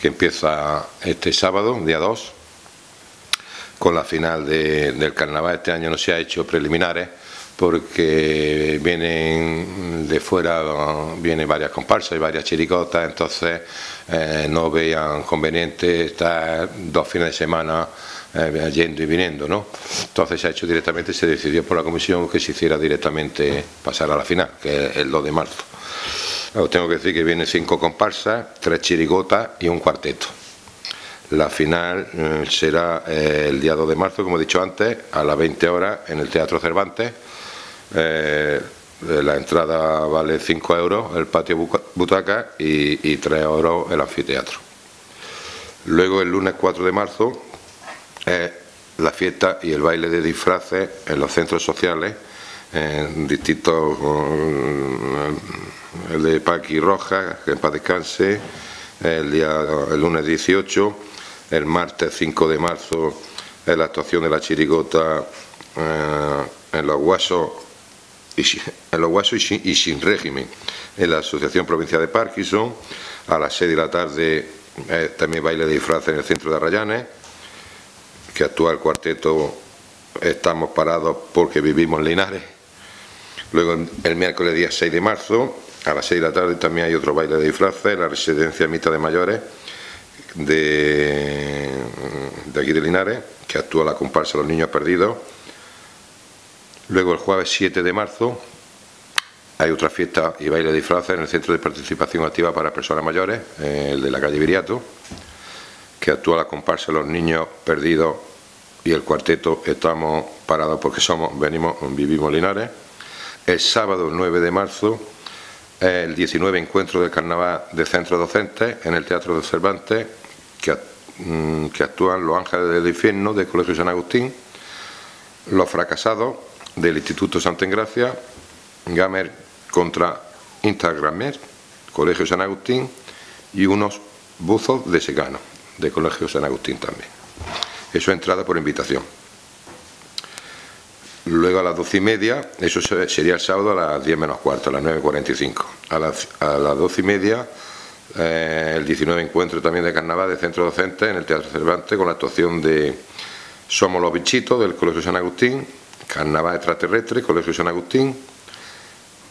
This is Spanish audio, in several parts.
que empieza este sábado, día 2, con la final del carnaval. Este año no se ha hecho preliminares porque vienen de fuera, vienen varias comparsas y varias chiricotas, entonces eh, no veían conveniente estar dos fines de semana eh, yendo y viniendo, ¿no? Entonces se ha hecho directamente, se decidió por la comisión que se hiciera directamente pasar a la final, que es el 2 de marzo. Os tengo que decir que vienen cinco comparsas, tres chirigotas y un cuarteto. La final eh, será el día 2 de marzo, como he dicho antes, a las 20 horas en el Teatro Cervantes eh, la entrada vale 5 euros el patio butaca y, y 3 euros el anfiteatro. Luego el lunes 4 de marzo es la fiesta y el baile de disfraces en los centros sociales, en distintos, el de Paqui Roja, que en paz descanse, el, día, el lunes 18, el martes 5 de marzo es la actuación de la chirigota eh, en los huesos en los y sin, régimen, en la Asociación Provincial de Parkinson, a las 6 de la tarde eh, también baile de disfraz en el centro de Arrayanes, que actúa el cuarteto Estamos parados porque vivimos en Linares. Luego el miércoles día 6 de marzo, a las 6 de la tarde también hay otro baile de disfraces en la residencia mixta de mayores de, de aquí de Linares, que actúa la comparsa Los Niños Perdidos Luego el jueves 7 de marzo hay otra fiesta y baile de disfraces en el Centro de Participación Activa para Personas Mayores, eh, el de la calle Viriato, que actúa la comparsa Los Niños Perdidos y el cuarteto Estamos Parados porque somos, venimos, vivimos Linares. El sábado 9 de marzo el 19 encuentro del carnaval de centros docentes en el Teatro de Cervantes, que, mm, que actúan los Ángeles del Infierno del Colegio San Agustín, los fracasados del Instituto Santa Engracia, Gamer contra Instagramer, Colegio San Agustín, y unos buzos de secano, de Colegio San Agustín también. Eso es entrada por invitación. Luego a las doce y media, eso sería el sábado a las 10 menos cuarto, a las 9.45. A las, a las doce y media, eh, el 19 encuentro también de carnaval de centro docente en el Teatro Cervantes con la actuación de Somos los Bichitos del Colegio San Agustín, Carnaval extraterrestre, Colegio San Agustín.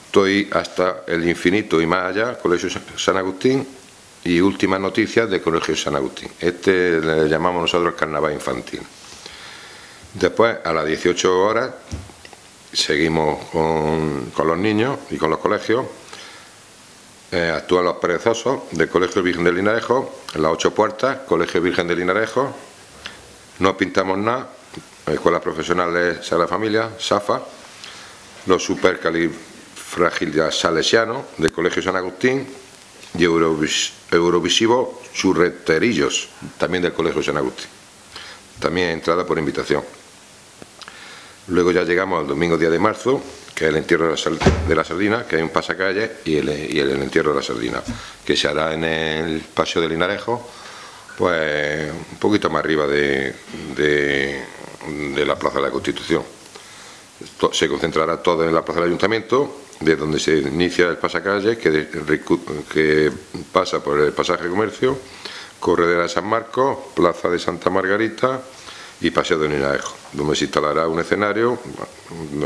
Estoy hasta el infinito y más allá, Colegio San Agustín. Y últimas noticias de Colegio San Agustín. Este le llamamos nosotros el carnaval infantil. Después, a las 18 horas, seguimos con, los niños y con los colegios. Eh, actúan los perezosos del Colegio Virgen de Linarejo, las ocho puertas, Colegio Virgen de Linarejo. No pintamos nada, Escuela Profesional de Sagrada Familia, SAFA, los Salesianos del Colegio San Agustín y Eurovisivo Churreterillos, también del Colegio San Agustín. También entrada por invitación. Luego ya llegamos al domingo día de marzo, que es el entierro de la, sardina, que hay un pasacalle, y el, entierro de la sardina, que se hará en el Paseo de Linarejo, pues un poquito más arriba de de la Plaza de la Constitución. Se concentrará todo en la Plaza del Ayuntamiento, de donde se inicia el pasacalle, que, que pasa por el pasaje de comercio, Corredera de San Marcos, Plaza de Santa Margarita y Paseo de Ninaejo, donde se instalará un escenario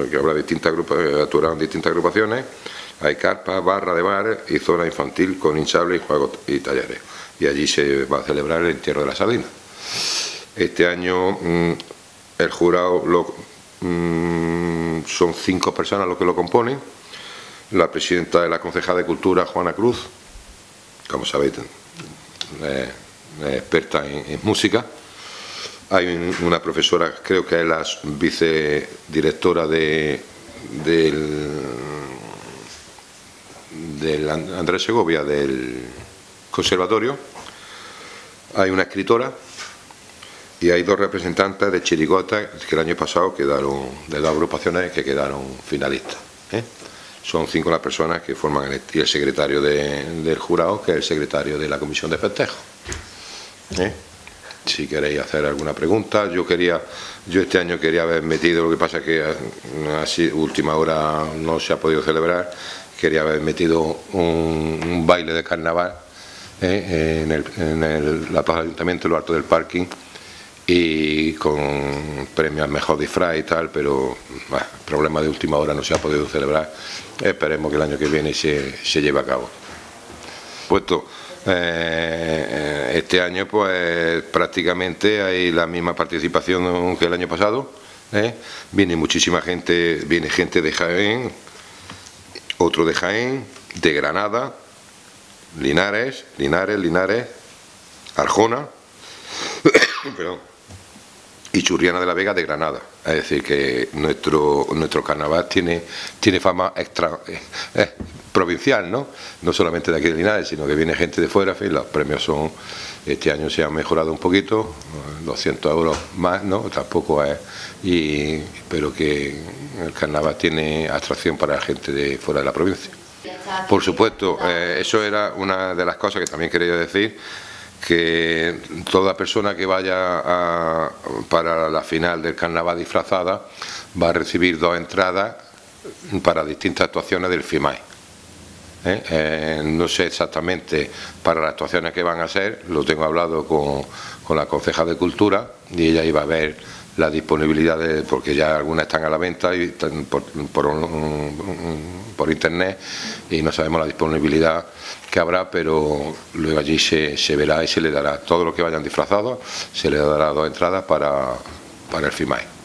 que habrá distintas, actuarán distintas agrupaciones, hay carpas, barra de bar y zona infantil con hinchables y juegos y talleres. Y allí se va a celebrar el entierro de la sardina. Este año mm, el jurado mm, son cinco personas los que lo componen. La presidenta de la Concejal de Cultura, Juana Cruz, como sabéis, experta en, música. Hay una profesora, creo que es la vicedirectora de, del, Andrés Segovia del Conservatorio. Hay una escritora y hay dos representantes de Chirigota que el año pasado quedaron, de dos agrupaciones que quedaron finalistas. ¿eh? Son cinco las personas que forman el, y el secretario del jurado, que es el secretario de la comisión de festejo. ¿Eh? Si queréis hacer alguna pregunta, yo quería, yo este año quería haber metido, lo que pasa es que así última hora no se ha podido celebrar, quería haber metido un baile de carnaval eh, en, el, en el, la plaza del ayuntamiento, en lo alto del parking, y con premios mejor disfraz y tal, pero bueno, problema de última hora no se ha podido celebrar. Esperemos que el año que viene se, se lleve a cabo. Puesto, eh, este año pues prácticamente hay la misma participación que el año pasado. ¿eh? Viene muchísima gente, viene gente de Jaén, otro de Jaén, de Granada, Linares, Linares, Linares, Arjona, perdón, y Churriana de la Vega de Granada. Es decir, que nuestro, nuestro carnaval tiene, tiene fama extra, eh, eh, provincial, ¿no? No solamente de aquí de Linares, sino que viene gente de fuera. En los premios son, este año se han mejorado un poquito, 200 euros más, ¿no? Tampoco es, y, pero que el carnaval tiene atracción para la gente de fuera de la provincia. Por supuesto, eh, eso era una de las cosas que también quería decir que toda persona que vaya para la final del carnaval disfrazada va a recibir dos entradas para distintas actuaciones del FIMAI. ¿eh? Eh, no sé exactamente para las actuaciones que van a ser, lo tengo hablado con, con la conceja de Cultura y ella iba a ver la disponibilidad de, porque ya algunas están a la venta y por, por, internet y no sabemos la disponibilidad que habrá, pero luego allí se, se, verá y se le dará todo lo que vayan disfrazados, se le dará dos entradas para, para el FIMAE.